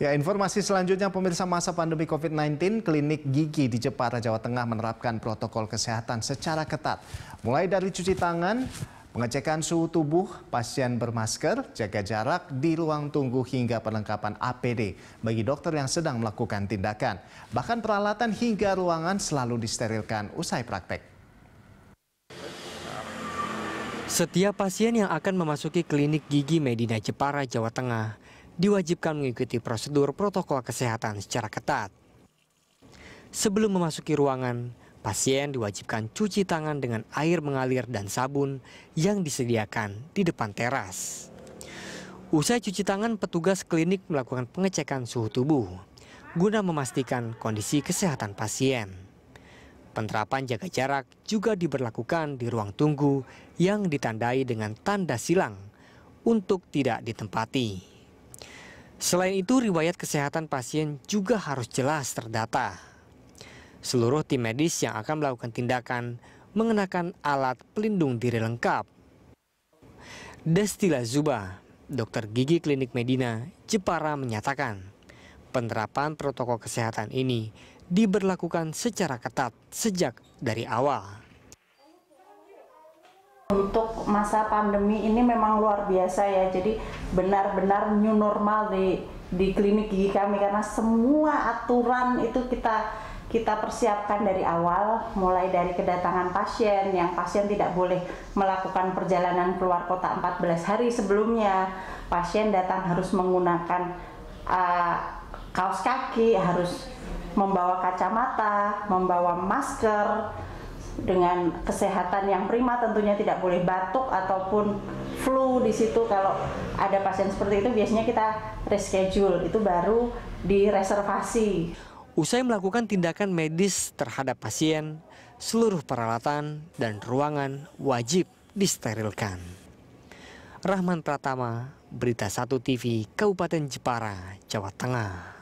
Ya, informasi selanjutnya pemirsa masa pandemi COVID-19, klinik gigi di Jepara, Jawa Tengah menerapkan protokol kesehatan secara ketat. Mulai dari cuci tangan, pengecekan suhu tubuh, pasien bermasker, jaga jarak di ruang tunggu hingga perlengkapan APD bagi dokter yang sedang melakukan tindakan. Bahkan peralatan hingga ruangan selalu disterilkan usai praktek. Setiap pasien yang akan memasuki klinik gigi Medina Jepara, Jawa Tengah diwajibkan mengikuti prosedur protokol kesehatan secara ketat. Sebelum memasuki ruangan, pasien diwajibkan cuci tangan dengan air mengalir dan sabun yang disediakan di depan teras. Usai cuci tangan, petugas klinik melakukan pengecekan suhu tubuh guna memastikan kondisi kesehatan pasien. Penerapan jaga jarak juga diberlakukan di ruang tunggu yang ditandai dengan tanda silang untuk tidak ditempati. Selain itu, riwayat kesehatan pasien juga harus jelas terdata. Seluruh tim medis yang akan melakukan tindakan mengenakan alat pelindung diri lengkap. Destila Zuba, dokter gigi klinik Medina, Jepara menyatakan, penerapan protokol kesehatan ini diberlakukan secara ketat sejak dari awal. Masa pandemi ini memang luar biasa ya, jadi benar-benar new normal di di klinik gigi kami. Karena semua aturan itu kita kita persiapkan dari awal, mulai dari kedatangan pasien yang pasien tidak boleh melakukan perjalanan keluar kota 14 hari sebelumnya. Pasien datang harus menggunakan uh, kaos kaki, harus membawa kacamata, membawa masker, dengan kesehatan yang prima tentunya tidak boleh batuk ataupun flu di situ kalau ada pasien seperti itu biasanya kita reschedule itu baru direservasi. Usai melakukan tindakan medis terhadap pasien, seluruh peralatan dan ruangan wajib disterilkan. Rahman Pratama, Berita 1 TV, Kabupaten Jepara, Jawa Tengah.